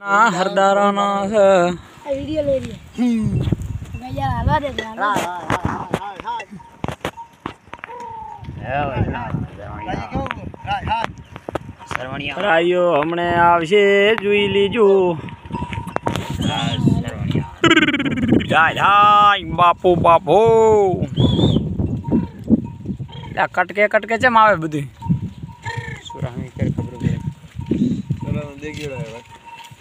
ના હરદારા ના છે વિડિયો લઈ લે હમ ગયા હાલવા દે. રાયો હમણે આવશે જોઈ લીજો. બાપુ બાપુ. કટકે કટકે ચેમ આવે બધું સુરામી ખબર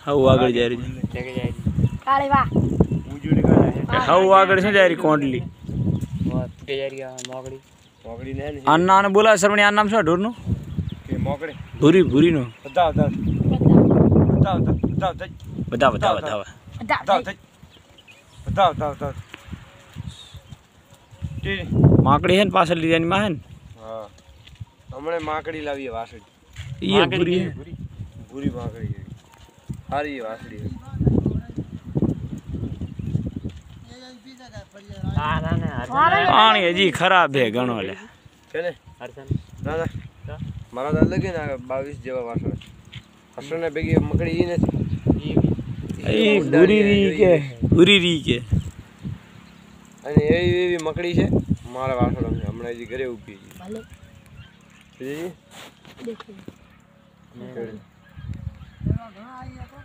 કે આવું આગળ જાય રહી કાળી વાહ આવું આગળ શું જાય રહી કોંડલી આનું નામ બોલા સરવણી આ નામ શું ઢોરનું ભૂરી ભૂરીનું બધા બધા બધા બધા માકડી હે ને પાછળ લીધાની માં હે ને હમણે માકડી લાવીએ વાસળી ઈ ભૂરી હે ભૂરી માકડી છે. સારી એ વાસળી છે. પાણી હજી ખરાબ હે ઘણો લે છે ને ના ના મારા દાદા લગે ને બાવીસ જેવા વાસણ વાસણ ને ભેગી મકડી ઈ નથી ઈ ભૂરી રી કે ભૂરી રી કે અને એવી એવી મકડી છે મારા વાસણ હમણાં હજી ઘરે ઊભી છે ઘણા આવી ગયા તો